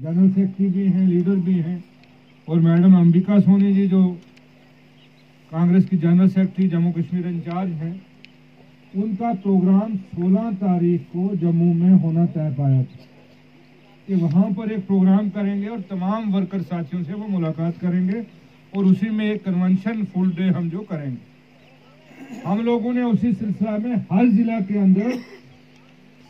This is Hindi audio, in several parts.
जनरल सेक्रेटरी भी हैं, लीडर भी हैं। और मैडम अंबिका सोनी जी जो कांग्रेस की general secretary, Jammu Kashmir incharge हैं, उनका प्रोग्राम 16 तारीख को जम्मू में होना तय पाया था। कि वहाँ पर एक प्रोग्राम करेंगे और तमाम वर्कर साथियों से वो मुलाकात करेंगे और उसी में एक कन्वेंशन फुल डे हम जो करेंगे। हम लोगों ने उसी सिलसिला में हर जिला के अंदर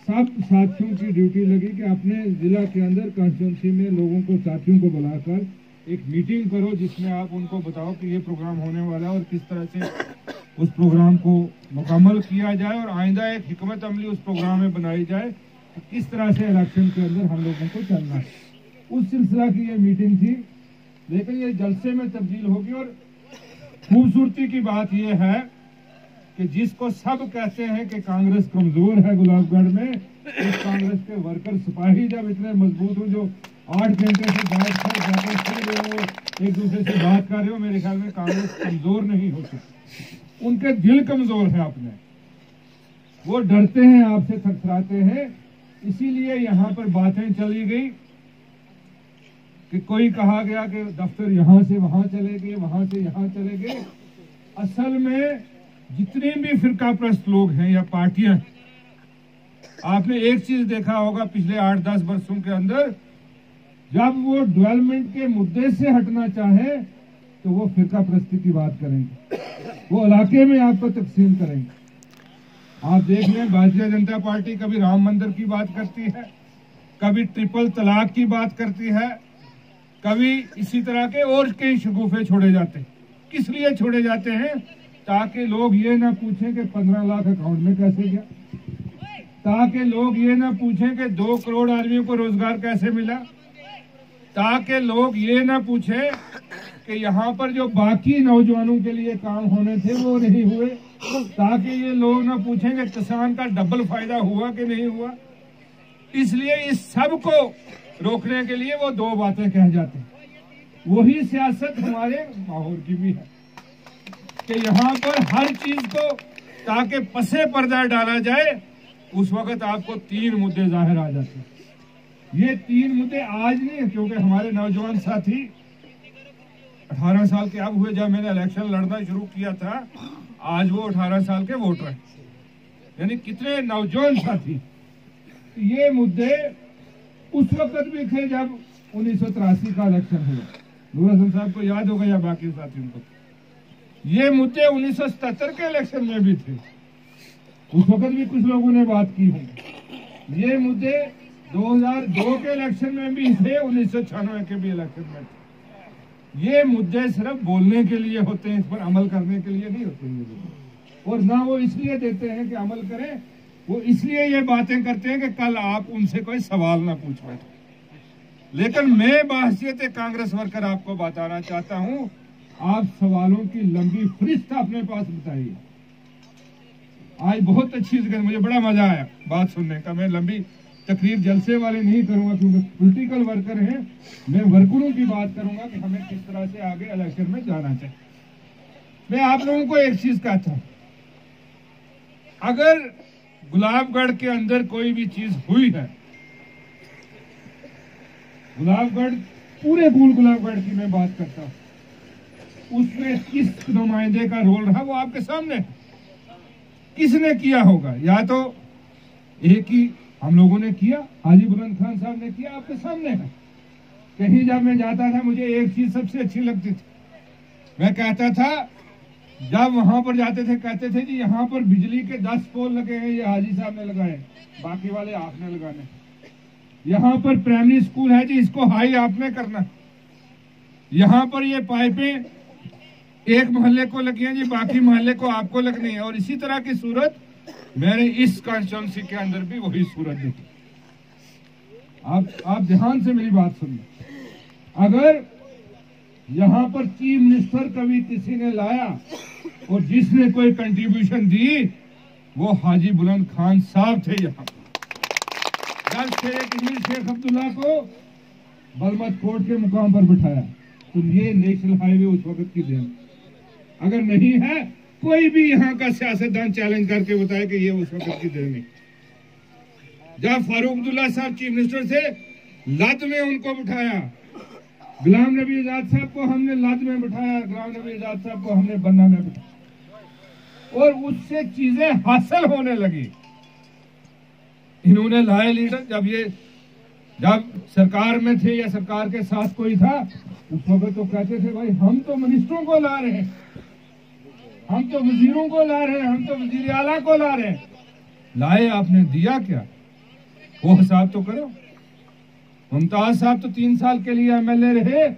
सब साथियों की ड्यूटी लगी कि अपने जिला के अंदर कॉन्स्टिट्यूंसी में लोगों को, साथियों को बुलाकर एक मीटिंग करो जिसमें आप उनको बताओ कि ये प्रोग्राम होने वाला है और किस तरह से उस प्रोग्राम को मुकम्मल किया जाए और आइंदा एक हिकमत अमली उस प्रोग्राम में बनाई जाए कि किस तरह से इलेक्शन के अंदर हम लोगों को चलना है। उस सिलसिला की ये मीटिंग थी। लेकिन ये जलसे में तब्दील होगी और खूबसूरती की बात यह है कि जिसको सब कहते हैं कि कांग्रेस कमज़ोर है गुलाबगढ़ में, उस कांग्रेस के वर्कर सिपाही जब इतने मज़बूत हो, जो आठ घंटे से बैठ कर फिर वो एक दूसरे से बात कर रहे हो, मेरे ख्याल में कांग्रेस कमज़ोर नहीं हो सकती। उनके दिल कमज़ोर है अपने। वो डरते हैं, आपसे थरथराते हैं। इसीलिए यहाँ पर बातें चली गई कि कोई कहा गया कि दफ्तर यहाँ से वहाँ चले गए, वहाँ से यहाँ चले गए। असल में जितने भी फिरका प्रस्त लोग हैं या पार्टियाँ आपने एक चीज़ देखा होगा पिछले आठ दस वर्षों के अंदर, जब वो डेवलपमेंट के मुद्दे से हटना चाहे तो वो फिरका प्रस्ती की बात करेंगे। वो इलाके में आपको तकसीम करेंगे। आप देख लें, भारतीय जनता पार्टी कभी राम मंदिर की बात करती है, कभी ट्रिपल तलाक की बात करती है, कभी इसी तरह के और कई शगुफे छोड़े जाते हैं। किस लिए छोड़े जाते हैं? ताकि लोग ये ना पूछें कि पंद्रह लाख अकाउंट में कैसे गया? ताकि लोग ये ना पूछें कि दो करोड़ आदमियों को रोज़गार कैसे मिला? ताकि लोग ये ना पूछें कि यहाँ पर जो बाकी नौजवानों के लिए काम होने थे, वो नहीं हुए। ताकि ये लोग ना पूछें कि किसान का डबल फ़ायदा हुआ कि नहीं हुआ? इसलिए इस सबको रोकने के लिए वो दो बातें कह जाते वही सियासत हमारे माहौल की भी है। कि यहाँ पर हर चीज़ को ताकि पसे पर्दा डाला जाए, उस वक्त आपको तीन मुद्दे ज़ाहिर आ जाते हैं। ये तीन मुद्दे आज नहीं है, क्योंकि हमारे नौजवान साथी 18 साल के अब हुए जब मैंने इलेक्शन लड़ना शुरू किया था, आज वो 18 साल के वोटर हैं। यानी कितने नौजवान साथी। ये मुद्दे उस वक्त भी थे जब उन्नीस सौ तिरासी का इलेक्शन हुआ। नूर हसन साहब को याद होगा या बाकी साथियों को? ये मुद्दे उन्नीस के इलेक्शन में भी थे। उस वक्त भी कुछ लोगों ने बात की है ये मुद्दे 2002 के इलेक्शन में भी थे, उन्नीस के भी इलेक्शन में थे। ये मुद्दे सिर्फ़ बोलने के लिए होते हैं, इस पर अमल करने के लिए नहीं होते हैं। और ना वो इसलिए देते हैं कि अमल करें, वो इसलिए ये बातें करते हैं कि कल आप उनसे कोई सवाल ना पूछ बैठे। लेकिन मैं बाहसियत कांग्रेस वर्कर आपको बताना चाहता हूँ आप सवालों की लंबी फरिस्त अपने पास बताइए आज बहुत अच्छी जगह मुझे बड़ा मज़ा आया बात सुनने का। मैं लंबी तकरीर जलसे वाले नहीं करूँगा, क्योंकि पॉलिटिकल वर्कर हैं। मैं वर्करों की बात करूँगा कि हमें किस तरह से आगे इलेक्शन में जाना चाहिए। मैं आप लोगों को एक चीज़ कहता हूँ। अगर गुलाबगढ़ के अंदर कोई भी चीज़ हुई है, गुलाबगढ़, पूरे गुल गुलाबगढ़ की मैं बात करता हूँ। उसमें किस नुमाइंदे का रोल रहा वो आपके सामने? किसने किया होगा? या तो एक ही हम लोगों ने किया, हाजी बुलंद खान साहब ने किया आपके सामने है। कहीं जब मैं जाता था, मुझे एक चीज़ सबसे अच्छी लगती थी। मैं कहता था, जब वहाँ पर जाते थे, कहते थे जी यहाँ पर बिजली के दस पोल लगे हैं, ये हाजी साहब ने लगाए, बाकी वाले आपने लगाने। यहाँ पर प्राइमरी स्कूल है जी, इसको हाई आपने करना। यहाँ पर ये पाइपें एक मोहल्ले को लगी है जी, बाकी मोहल्ले को आपको लगनी है। और इसी तरह की सूरत मेरे इस कॉन्स्टिट्यूंसी के अंदर भी वही सूरत देखी आप आप ध्यान से मेरी बात सुनिए। अगर यहाँ पर चीफ मिनिस्टर कभी किसी ने लाया और जिसने कोई कंट्रीब्यूशन दी, वो हाजी बुलंद खान साहब थे यहाँ शेख शेख अब्दुल्ला को बलमत कोर्ट के मुकाम पर बिठाया। तो ये नेशनल हाईवे उस वक्त की देन अगर नहीं है, कोई भी यहाँ का सियासतदान चैलेंज करके बताए कि ये उस वक्त की देर नहीं। जब फारूक अब्दुल्ला साहब चीफ मिनिस्टर थे लद में उनको बिठाया, गुलाम नबी आज़ाद साहब को हमने लद में बिठाया, गुलाम नबी आज़ाद साहब को हमने बन्ना में बिठाया। और उससे चीज़ें हासिल होने लगी। इन्होंने लाए लीडर, जब ये, जब सरकार में थे या सरकार के साथ कोई था, उस वक्त तो कहते थे, भाई, हम तो मिनिस्टरों को ला रहे हैं। हम तो वजीरों को ला रहे हैं, हम तो वज़ीर आला को ला रहे हैं। लाए आपने, दिया क्या? वो हिसाब तो करो। मुमताज़ साहब तो तीन साल के लिए एमएलए रहे,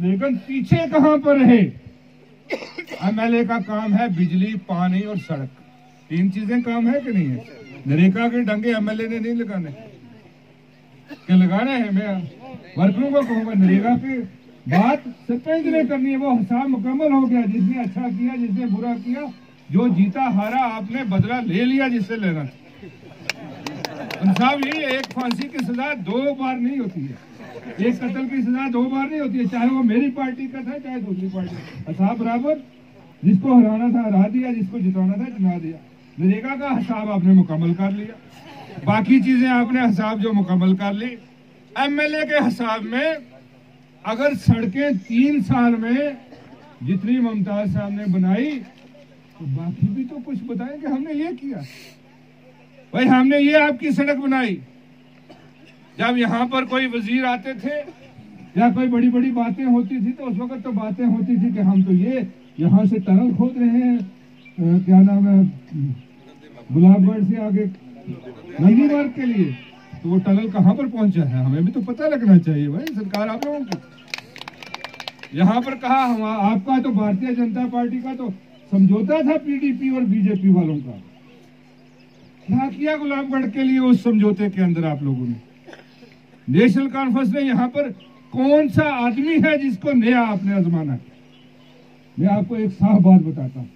लेकिन पीछे कहाँ पर रहे? एमएलए का काम है बिजली, पानी और सड़क। तीन चीज़ें काम है कि नहीं है? नरेगा के डंगे एमएलए ने नहीं लगाने। के लगाने हैं, मैं वर्करों को कहूँगा, नरेगा की। बात सरपंच ने करनी है। वो हिसाब मुकम्मल हो गया। जिसने अच्छा किया, जिसने बुरा किया, जो जीता हारा आपने बदला ले लिया, जिससे लेना। साहब यही है, एक फांसी की सजा दो बार नहीं होती है। एक कत्ल की सजा दो बार नहीं होती है, चाहे वो मेरी पार्टी का था, चाहे दूसरी पार्टी का हिसाब बराबर, जिसको हराना था, हरा दिया, जिसको जिताना था जिता दिया। नरेगा का हिसाब आपने मुकम्मल कर लिया। बाकी चीज़ें आपने हिसाब जो मुकम्मल कर ली। एमएलए के हिसाब में अगर सड़कें तीन साल में जितनी मुमताज़ साहब ने बनाई तो बाकी भी तो कुछ बताएँ कि हमने ये किया। भाई, हमने ये आपकी सड़क बनाई। जब यहाँ पर कोई वज़ीर आते थे, या कोई बड़ी बड़ी बातें होती थी तो उस वक्त तो बातें होती थी कि हम तो ये यहाँ से टनल खोद रहे हैं। क्या नाम है? गुलाबगढ़ से आगे नंदी के लिए। तो वो टनल कहाँ पर पहुँचा है? हमें भी तो पता लगना चाहिए भाई, सरकार आप लोगों की। यहाँ पर कहा, हम आपका तो भारतीय जनता पार्टी का तो समझौता था पीडीपी और बीजेपी वालों का। क्या किया गुलाबगढ़ के लिए उस समझौते के अंदर आप लोगों ने? नेशनल कॉन्फ्रेंस ने यहाँ पर कौन सा आदमी है जिसको नया आपने आजमाना मैं आपको एक साफ़ बात बताता हूँ।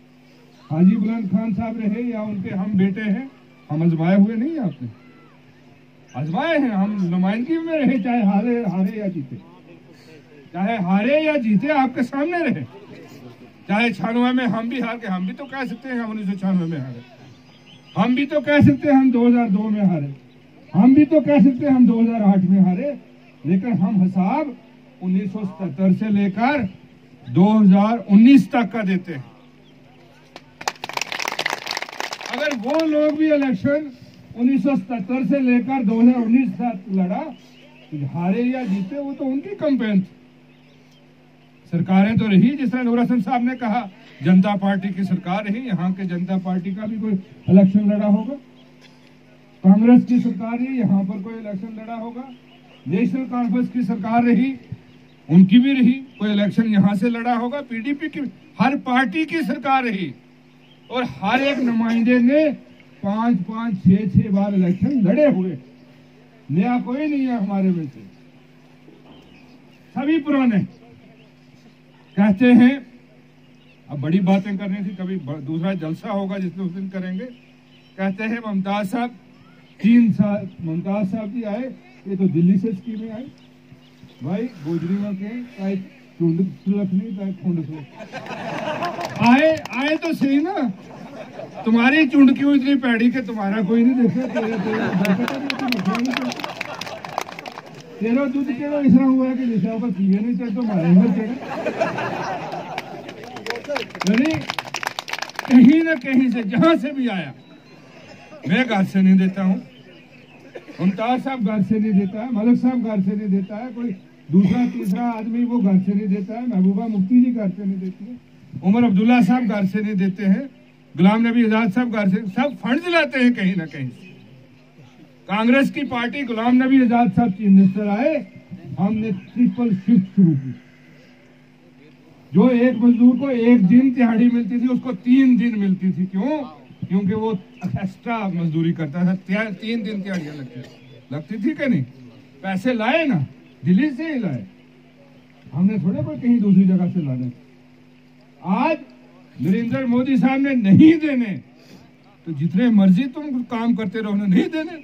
हाजी बुलंद खान साहब रहे या उनके हम बेटे हैं, हम आजमाए हुए नहीं आपने। आजमाए हैं, हम नुमाइंदगी में रहे, चाहे हारे हारे या जीते। चाहे हारे या जीते, आपके सामने रहे। चाहे छानवे में हम भी हार के हम भी तो कह सकते हैं उन्नीस सौ छियानवे में हारे। हम भी तो कह सकते हैं हम 2002 में हारे। हम भी तो कह सकते हैं हम 2008 में हारे, लेकिन हम हिसाब उन्नीस से लेकर 2019 तक का देते हैं। अगर वो लोग भी इलेक्शन उन्नीस से लेकर 2019 तक लड़ा। हारे या जीते, वो तो उनकी कंपेन थी। सरकारें तो रही, जिस तरह नूर हसन साहब ने कहा, जनता पार्टी की सरकार रही, यहाँ के जनता पार्टी का भी कोई इलेक्शन लड़ा होगा। कांग्रेस की सरकार रही, यहाँ पर कोई इलेक्शन लड़ा होगा। नेशनल कॉन्फ्रेंस की सरकार रही, उनकी भी रही, कोई इलेक्शन यहाँ से लड़ा होगा। पीडीपी की, हर पार्टी की सरकार रही। और हर एक नुमाइंदे ने पाँच पाँच छह छह बार इलेक्शन लड़े हुए। नया कोई नहीं है हमारे में से। सभी पुराने। कहते हैं, अब बड़ी बातें करनी थी कभी दूसरा जलसा होगा जिसमें उस दिन करेंगे। कहते हैं मुमताज़ साहब, तीन साल मुमताज़ साहब जी आए, ये तो दिल्ली से स्कीमें आई भाई गोजरी के चुंड सुलखनी खुंड आए आए तो सही ना। तुम्हारी चुंड क्यों इतनी पैड़ी के तुम्हारा कोई नहीं देखा? तेरे तेरे तेरा दूध केड़ा इस तरह हुआ कि जैसे ऊपर पिए नहीं चाहिए तो मारे अंदर यानी कहीं ना कहीं से जहाँ से भी आया, मैं घर से नहीं देता हूँ। मुमताज़ साहब घर से नहीं देता है, मलक साहब घर से नहीं देता है, कोई दूसरा, तीसरा आदमी वो घर से नहीं देता है, महबूबा मुफ्ती जी घर से नहीं देती है, उमर अब्दुल्ला साहब घर से नहीं देते हैं। गुलाम नबी आज़ाद साहब घर से सब फंड लाते हैं कहीं ना कहीं कांग्रेस की पार्टी गुलाम नबी आज़ाद साहब चीफ मिनिस्टर आए, हमने ट्रिपल शिफ्ट शुरू की। जो एक मजदूर को एक दिन तिहाड़ी मिलती थी, उसको तीन दिन मिलती थी। क्यों? क्योंकि वो एक्स्ट्रा मजदूरी करता था तीन दिन तिहाड़ियाँ लगती लगती थी कि नहीं? पैसे लाए ना, दिल्ली से ही लाए। हमने थोड़े कोई कहीं दूसरी जगह से लाने। आज नरेंद्र मोदी साहब ने नहीं देने। तो जितने मर्ज़ी तुम काम करते रहो नहीं देने।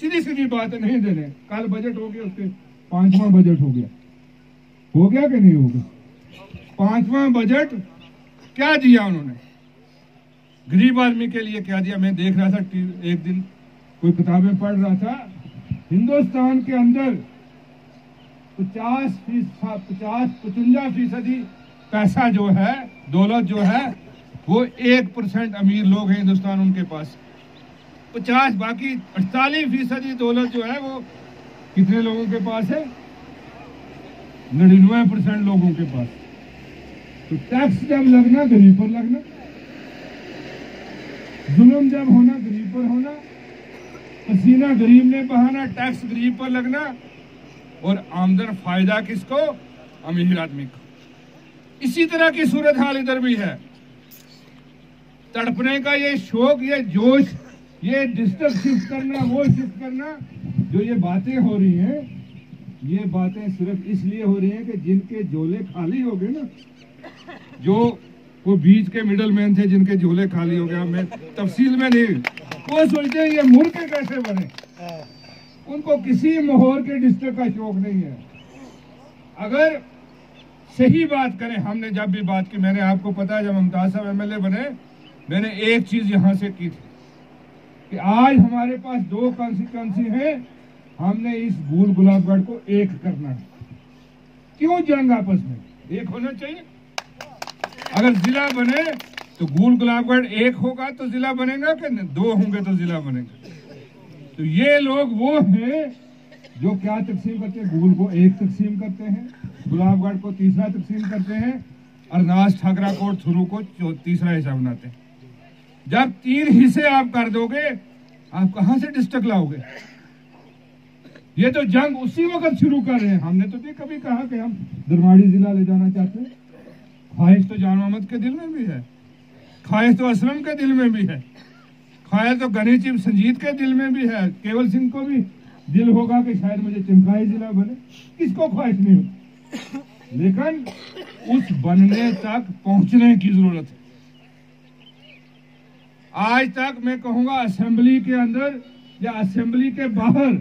सीधी सीधी बात है, नहीं देने। कल बजट हो गया उसके, पांचवा बजट हो गया। हो गया कि नहीं हो गया? पांचवा बजट क्या दिया उन्होंने? गरीब आदमी के लिए क्या दिया? मैं देख रहा था एक दिन कोई किताबें पढ़ रहा था, हिंदुस्तान के अंदर पचास फ़ीसद पचास, पचवंजा फ़ीसदी पैसा जो है, दौलत जो है, वो एक परसेंट अमीर लोग हैं हिंदुस्तान उनके पास। पचास बाकी अड़तालीस फ़ीसदी दौलत जो है वो कितने लोगों के पास है? नड़िनवे परसेंट लोगों के पास। तो टैक्स जब लगना, गरीब पर लगना। जुल्म जब होना, गरीब पर होना। पसीना गरीब ने बहाना, टैक्स गरीब पर लगना। और आमदन फ़ायदा किसको? अमीर आदमी को। इसी तरह की सूरत हाल इधर भी है। तड़पने का ये शौक, ये जोश, ये डिस्टर्ब शिफ्ट करना, वो शिफ्ट करना, जो ये बातें हो रही हैं, ये बातें सिर्फ़ इसलिए हो रही हैं कि जिनके झोले खाली हो गए ना, जो वो बीच के मिडल मैन थे जिनके झोले खाली हो गए। मैं तफसील में नहीं, वो सोचते हैं ये मुर्गे कैसे बने? उनको किसी मोहर के डिस्टर्ब का शौक नहीं है। अगर सही बात करें। हमने जब भी बात की, मैंने आपको पता है, जब मुमताज़ साहब एमएलए बने, मैंने एक चीज़ यहाँ से की थी कि आज हमारे पास दो कॉन्सिक्वेंसी हैं। हमने इस गुल गुलाबगढ़ को एक करना है। क्यों जंग आपस में? एक होना चाहिए। अगर जिला बने तो गुल गुलाबगढ़ एक होगा तो जिला बनेगा कि दो होंगे तो जिला बनेगा। तो ये लोग वो हैं जो क्या तकसीम करते हैं गुल को एक तकसीम करते हैं, गुलाबगढ़ को तीसरा तकसीम करते हैं और अरनास ठाकरा कोट थुरू को तीसरा हिस्सा बनाते हैं। जब तीन हिस्से आप कर दोगे, आप कहाँ से डिस्ट्रिक्ट लाओगे? ये तो जंग उसी वक्त शुरू कर रहे हैं। हमने तो नहीं कभी कहा कि हम दरवाड़ी जिला ले जाना चाहते हैं। ख्वाहिश तो जान मोहम्मद के दिल में भी है। ख्वाहिश तो असलम के दिल में भी है। ख्वाहिश तो चिप संजीत के दिल में भी है। केवल सिंह को भी दिल होगा कि शायद मुझे चिमकाई जिला बने। किसको ख्वाहिश नहीं होती? लेकिन उस बनने तक पहुँचने की ज़रूरत है। आज तक मैं कहूँगा, असेंबली के अंदर या असेंबली के बाहर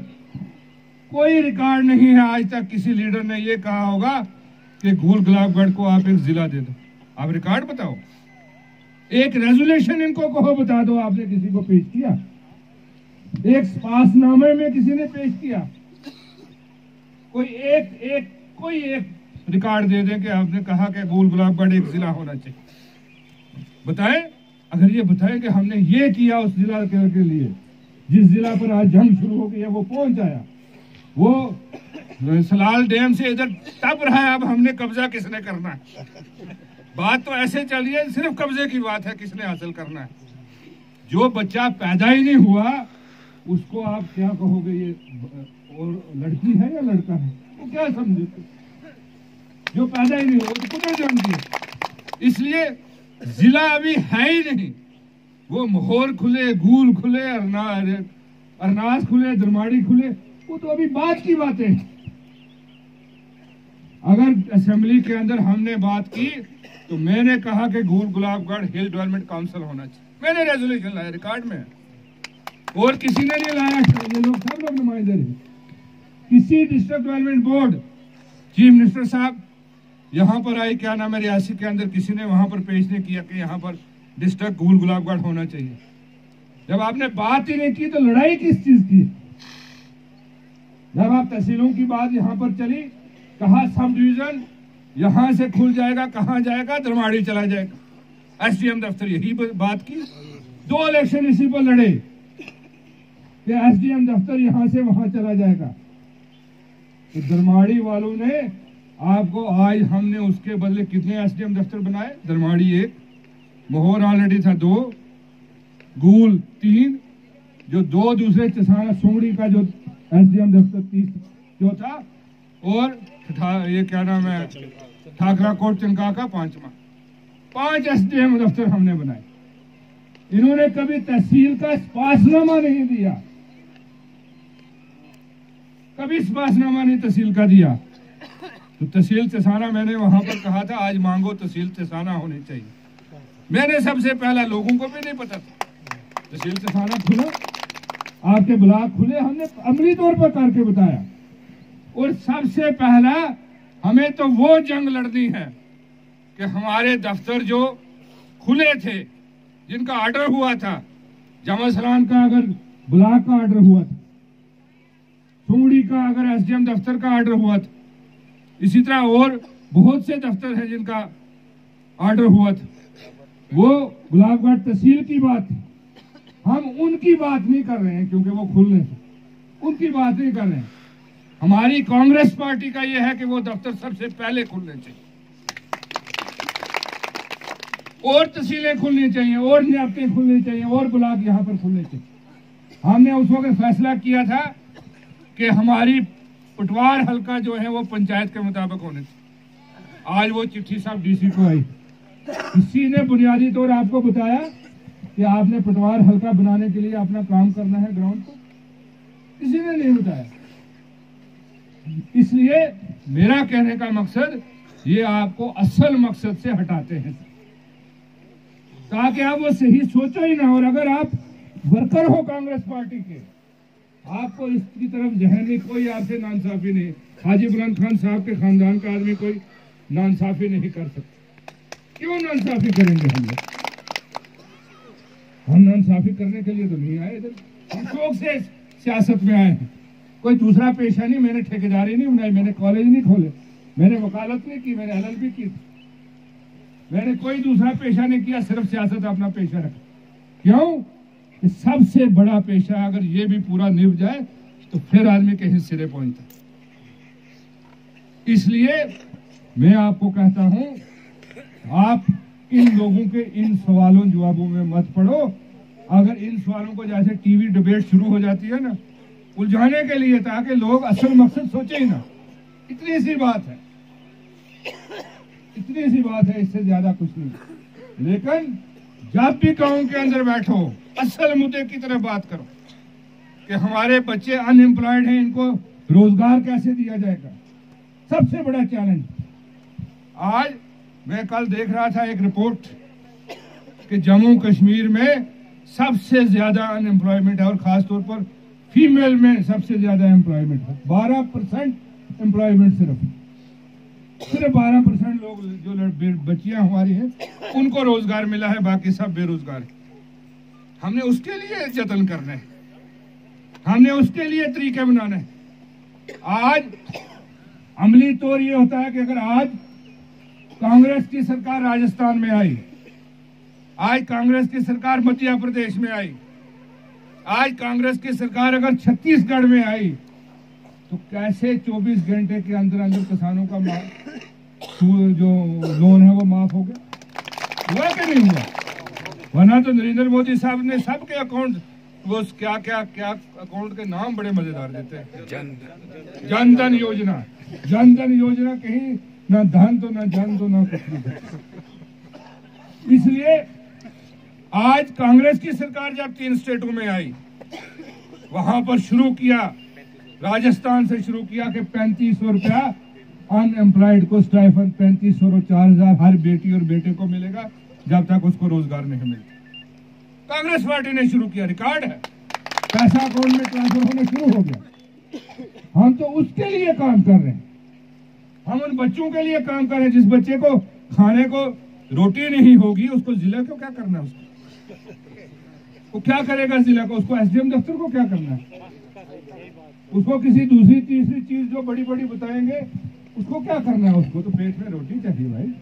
कोई रिकॉर्ड नहीं है। आज तक किसी लीडर ने यह कहा होगा कि घूल गुलाबगढ़ को आप एक जिला दे दो। आप रिकॉर्ड बताओ। एक रेजोल्यूशन इनको कहो, बता दो, आपने किसी को पेश किया? एक पासनामे में किसी ने पेश किया। कोई एक एक कोई एक रिकॉर्ड दे दें कि आपने कहा कि गोल गुलाबगढ़ एक जिला होना चाहिए। बताएँ अगर ये बताएँ कि हमने ये किया उस जिला के, के लिए जिस जिला पर आज जंग शुरू हो गई है वो पहुँच आया। वो सलाल डैम से इधर तब रहा है अब हमने कब्जा किसने करना है? बात तो ऐसे चल रही है सिर्फ़ कब्जे की बात है किसने हासिल करना है। जो बच्चा पैदा ही नहीं हुआ उसको आप क्या कहोगे, ये और लड़की है या लड़का है? वो क्या समझे जो पैदा ही नहीं हुआ तो कुछ जानती इसलिए जिला अभी है ही नहीं। वो मोहर खुले, गूल खुले, अरना अरनास खुले, दरमाड़ी खुले, वो तो अभी बात की बात है। अगर असेंबली के अंदर हमने बात की तो मैंने कहा कि गूल गुलाबगढ़ हिल डेवलपमेंट काउंसिल होना चाहिए। मैंने रेजोल्यूशन लाया, रिकॉर्ड में और किसी ने नहीं लाया ये लोग सब लोग नुमाइंदे हैं किसी district development board chief minister साहब, यहाँ पर आई क्या नाम है, रियासी के अंदर किसी ने वहाँ पर पेश नहीं किया कि यहाँ पर डिस्ट्रिक्ट गूल गुलाबगढ़ होना चाहिए। जब आपने बात ही नहीं की तो लड़ाई किस चीज़ की? जब आप तहसीलों की बात यहाँ पर चली, कहा सब डिवीज़न यहाँ से खुल जाएगा, कहाँ जाएगा? दरमाड़ी चला जाएगा। एसडीएम दफ्तर यही बात की। दो इलेक्शन इसी पर लड़े। कि एसडीएम दफ्तर यहाँ से वहाँ चला जाएगा। तो दरमाड़ी वालों ने आपको आज हमने उसके बदले कितने एसडीएम दफ्तर बनाए? दरमाड़ी एक, मोहर ऑलरेडी था दो, गूल तीन, जो दो दूसरे चसाना सोंगड़ी का जो एसडीएम दफ्तर तीस जो था, और ये क्या नाम है? ठाकरा कोट चंका का पांचवा। पाँच एसडीएम दफ्तर हमने बनाए। इन्होंने कभी तहसील का स्पासनामा नहीं दिया। कभी स्पासनामा नहीं तहसील का दिया। तो तहसील तसाना मैंने वहाँ पर कहा था, आज मांगो तहसील तसाना होनी चाहिए। मैंने सबसे पहला लोगों को भी नहीं पता था। तहसील तसाना खुला, आपके ब्लॉक खुले, हमने अमली तौर पर करके बताया। और सबसे पहला, हमें तो वो जंग लड़नी है कि हमारे दफ्तर जो खुले थे, जिनका ऑर्डर हुआ था, जमा सलान का अगर ब्लॉक का ऑर्डर हुआ था सुंगड़ी का अगर एसडीएम दफ्तर का ऑर्डर हुआ था। इसी तरह और बहुत से दफ्तर हैं जिनका ऑर्डर हुआ था। वो गुलाबगढ़ तहसील की बात हम उनकी बात नहीं कर रहे हैं क्योंकि वो खुलने थे उनकी बात नहीं कर रहे हैं। हमारी कांग्रेस पार्टी का यह है कि वो दफ्तर सबसे पहले खुलने चाहिए। और तहसीलें खुलनी चाहिए, और नियाबतें खुलनी चाहिए, और ब्लॉक यहाँ पर खुलने चाहिए। हमने उस वक्त फैसला किया था कि हमारी पटवार हल्का जो है वो पंचायत के मुताबिक होने चाहिए आज वो चिट्ठी साहब डीसी को आई। किसी ने बुनियादी तौर आपको बताया कि आपने पटवार हल्का बनाने के लिए अपना काम करना है ग्राउंड को। किसी ने नहीं बताया। इसलिए मेरा कहने का मकसद, ये आपको असल मकसद से हटाते हैं। ताकि आप वो सही सोचो ही ना, और अगर आप वर्कर हो कांग्रेस पार्टी के आपको इसकी तरफ़ जहन में कोई आपसे नानसाफी नहीं। हाजी बुलंद खान साहब के खानदान का आदमी कोई नानसाफी नहीं कर सकता। क्यों नानसाफी करेंगे हम लोग? हम नानसाफी करने के लिए तो नहीं आए इधर। हम शौक से सियासत में आए हैं। कोई दूसरा पेशा नहीं, मैंने ठेकेदारी नहीं बनाई, मैंने कॉलेज नहीं खोले, मैंने वकालत नहीं की, मैंने एल की मैंने कोई दूसरा पेशा नहीं किया, सिर्फ़ सियासत अपना पेशा रखा। क्यों? सबसे बड़ा पेशा अगर ये भी पूरा निभ जाए तो फिर आदमी के हिस्से पहुँचता इसलिए मैं आपको कहता हूँ, आप इन लोगों के इन सवालों जवाबों में मत पड़ो। अगर इन सवालों को जैसे टीवी डिबेट शुरू हो जाती है ना, उलझाने के लिए, ताकि लोग असल मकसद सोचे ही ना। इतनी सी बात है। इतनी सी बात है, इससे ज़्यादा कुछ नहीं। लेकिन जब भी गाँव के अंदर बैठो। असल मुद्दे की तरफ़ बात करो कि हमारे बच्चे अनएम्प्लॉयड हैं, इनको रोज़गार कैसे दिया जाएगा? सबसे बड़ा चैलेंज आज मैं कल देख रहा था एक रिपोर्ट कि जम्मू कश्मीर में सबसे ज़्यादा अनएम्प्लॉयमेंट है और खासतौर पर फीमेल में सबसे ज़्यादा एम्प्लॉयमेंट है। बारह परसेंट एम्प्लॉयमेंट सिर्फ़। सिर्फ़ बारह परसेंट लोग जो बच्चियाँ हमारी हैं, उनको रोज़गार मिला है, बाकी सब बेरोजगार है। हमने उसके लिए जतन करना हमने उसके लिए तरीके बनाने आज अमली तौर ये होता है कि अगर आज कांग्रेस की सरकार राजस्थान में आई, आज कांग्रेस की सरकार मध्य प्रदेश में आई, आज कांग्रेस की सरकार अगर छत्तीसगढ़ में आई तो कैसे 24 घंटे के अंदर अंदर किसानों का जो लोन है वो माफ़ हो गया? हुआ कि नहीं हुआ? वरना तो नरेंद्र मोदी साहब ने सबके अकाउंट वो क्या क्या क्या अकाउंट के नाम बड़े मज़ेदार देते हैं। जन धन योजना। जन धन योजना कहीं ना धन तो ना जन तो ना कुछ इसलिए आज कांग्रेस की सरकार जब तीन स्टेटों में आई वहाँ पर शुरू किया राजस्थान से शुरू किया कि पैंतीस सौ रुपया अनएम्प्लॉयड को स्टाइफन पैंतीस सौ चार हज़ार हर बेटी और बेटे को मिलेगा, जब तक उसको रोज़गार नहीं मिलता। कांग्रेस पार्टी ने शुरू किया रिकॉर्ड है। पैसा अकाउंट में ट्रांसफ़र होना शुरू हो गया? हम तो उसके लिए काम कर रहे हैं। हम उन बच्चों के लिए काम कर रहे हैं, जिस बच्चे को खाने को रोटी नहीं होगी, उसको जिला को क्या करना है उसको? वो क्या करेगा जिला को? उसको एसडीएम दफ्तर को क्या करना है? उसको किसी दूसरी, तीसरी चीज़ जो बड़ी बड़ी बताएँगे, उसको क्या करना है उसको? तो पेट में रोटी चाहिए भाई।